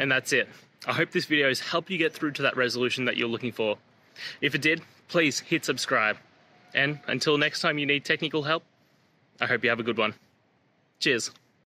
And that's it. I hope this video has helped you get through to that resolution that you're looking for. If it did, please hit subscribe. And until next time you need technical help, I hope you have a good one. Cheers.